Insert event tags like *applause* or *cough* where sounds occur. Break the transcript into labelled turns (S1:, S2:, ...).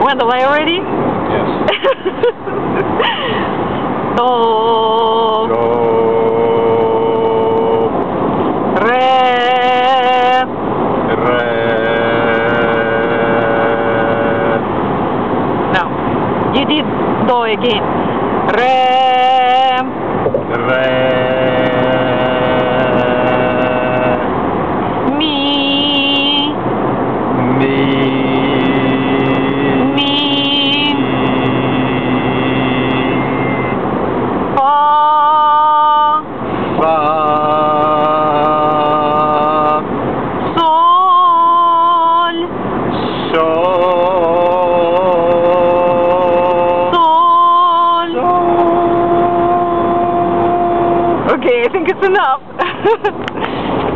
S1: Wendell, are you ready?
S2: Yes. *laughs*
S1: Do,
S2: Do.
S1: re,
S2: Re.
S1: no. You did do again. Re. Okay, I think it's enough. *laughs*